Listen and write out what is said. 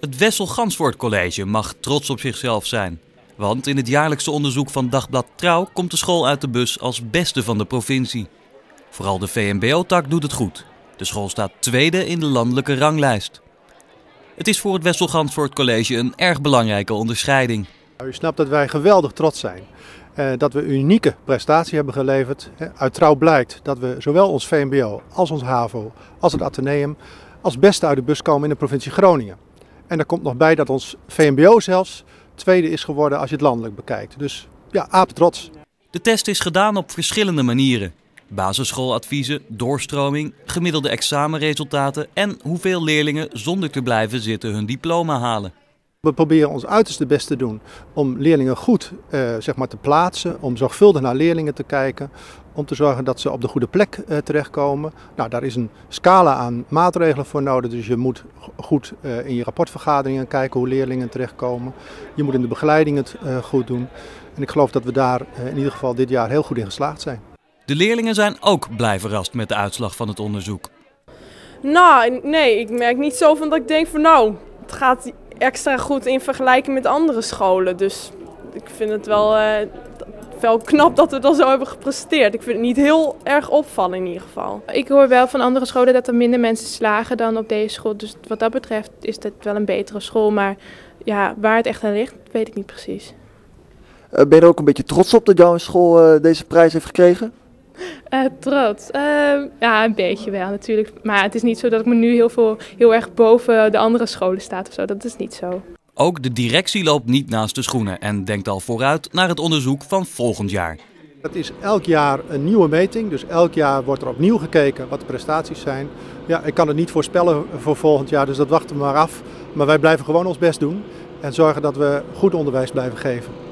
Het Wessel Gansvoort College mag trots op zichzelf zijn. Want in het jaarlijkse onderzoek van Dagblad Trouw komt de school uit de bus als beste van de provincie. Vooral de VMBO-tak doet het goed. De school staat tweede in de landelijke ranglijst. Het is voor het Wessel Gansvoort College een erg belangrijke onderscheiding. U snapt dat wij geweldig trots zijn. Eh, dat we unieke prestatie hebben geleverd. Uit trouw blijkt dat we zowel ons VMBO als ons HAVO als het Atheneum als beste uit de bus komen in de provincie Groningen. En daar komt nog bij dat ons VMBO zelfs tweede is geworden als je het landelijk bekijkt. Dus ja, aap trots. De test is gedaan op verschillende manieren. Basisschooladviezen, doorstroming, gemiddelde examenresultaten en hoeveel leerlingen zonder te blijven zitten hun diploma halen. We proberen ons uiterste best te doen om leerlingen goed uh, zeg maar, te plaatsen, om zorgvuldig naar leerlingen te kijken, om te zorgen dat ze op de goede plek uh, terechtkomen. Nou, daar is een scala aan maatregelen voor nodig, dus je moet goed uh, in je rapportvergaderingen kijken hoe leerlingen terechtkomen. Je moet in de begeleiding het goed doen. En ik geloof dat we daar in ieder geval dit jaar heel goed in geslaagd zijn. De leerlingen zijn ook blij verrast met de uitslag van het onderzoek. Nou, nee, ik merk niet zo van dat ik denk van nou, het gaat extra goed in vergelijking met andere scholen. Dus ik vind het wel, uh, wel knap dat we dat zo hebben gepresteerd. Ik vind het niet heel erg opvallen in ieder geval. Ik hoor wel van andere scholen dat er minder mensen slagen dan op deze school. Dus wat dat betreft is het wel een betere school. Maar ja, waar het echt aan ligt, weet ik niet precies. Uh, ben je er ook een beetje trots op dat jouw school uh, deze prijs heeft gekregen? Uh, trots. Uh, ja, een beetje wel natuurlijk. Maar het is niet zo dat ik me nu heel, veel, heel erg boven de andere scholen sta of zo. Dat is niet zo. Ook de directie loopt niet naast de schoenen en denkt al vooruit naar het onderzoek van volgend jaar. Het is elk jaar een nieuwe meting, dus elk jaar wordt er opnieuw gekeken wat de prestaties zijn. Ja, ik kan het niet voorspellen voor volgend jaar, dus dat wachten we maar af. Maar wij blijven gewoon ons best doen en zorgen dat we goed onderwijs blijven geven.